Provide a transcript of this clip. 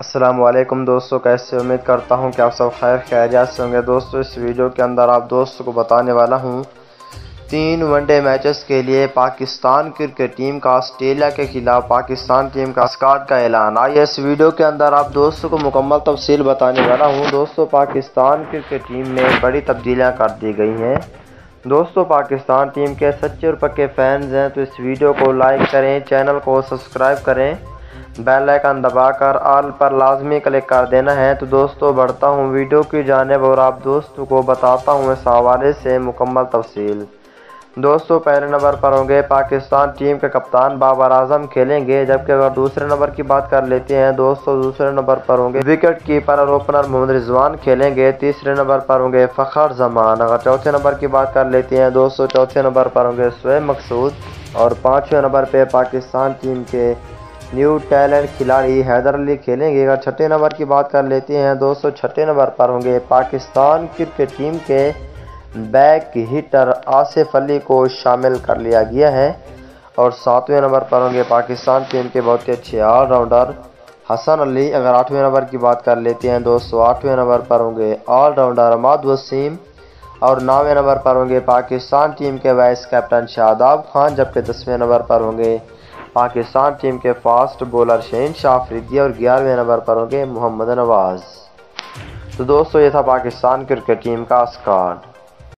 असलम दोस्तों, कैसे उम्मीद करता हूँ कि आप सब खैर खैरियत से होंगे। दोस्तों, इस वीडियो के अंदर आप दोस्तों को बताने वाला हूँ, तीन वनडे मैचेस के लिए पाकिस्तान क्रिकेट टीम का ऑस्ट्रेलिया के खिलाफ पाकिस्तान टीम का स्काट का ऐलान। आइए इस वीडियो के अंदर आप दोस्तों को मुकम्मल तफसील बताने वाला हूँ। दोस्तों, पाकिस्तान क्रिकेट टीम में बड़ी तब्दीलियाँ कर दी गई हैं। दोस्तों, पाकिस्तान टीम के सच्चे और पक्के फैंस हैं तो इस वीडियो को लाइक करें, चैनल को सब्सक्राइब करें। बेल आइकन दबाकर आल पर लाजमी क्लिक कर देना है। तो दोस्तों, बढ़ता हूँ वीडियो की जानब और आप दोस्तों को बताता हूँ इस हवाले से मुकम्मल तफसील। दोस्तों, पहले नंबर पर होंगे पाकिस्तान टीम के कप्तान बाबर आज़म खेलेंगे, जबकि अगर दूसरे नंबर की बात कर लेते हैं, दोस्तों, दूसरे नंबर पर होंगे विकेट कीपर और ओपनर मोहम्मद रिजवान खेलेंगे, तीसरे नंबर पर होंगे फ़खर जमान। अगर चौथे नंबर की बात कर लेते हैं, दोस्तों, चौथे नंबर पर होंगे स्वयं मकसूद और पाँचवें नंबर पर पाकिस्तान टीम के न्यू टैलेंट खिलाड़ी हैदर अली खेलेंगे। अगर छठे नंबर की बात कर लेते हैं दोस्तों छठे नंबर पर होंगे पाकिस्तान क्रिकेट टीम के बैक हिटर आसिफ अली को शामिल कर लिया गया है। और सातवें नंबर पर होंगे पाकिस्तान टीम के बहुत ही अच्छे ऑलराउंडर हसन अली। अगर आठवें नंबर की बात कर लेते हैं दोस्तों आठवें नंबर पर होंगे ऑलराउंडर अमाद वसीम। और नौवें नंबर पर होंगे पाकिस्तान टीम के वाइस कैप्टन शादाब खान, जबकि दसवें नंबर पर होंगे पाकिस्तान टीम के फास्ट बॉलर शहीन शाह अफरीदी और ग्यारहवें नंबर पर होंगे मोहम्मद नवाज़। तो दोस्तों, ये था पाकिस्तान क्रिकेट टीम का स्कॉड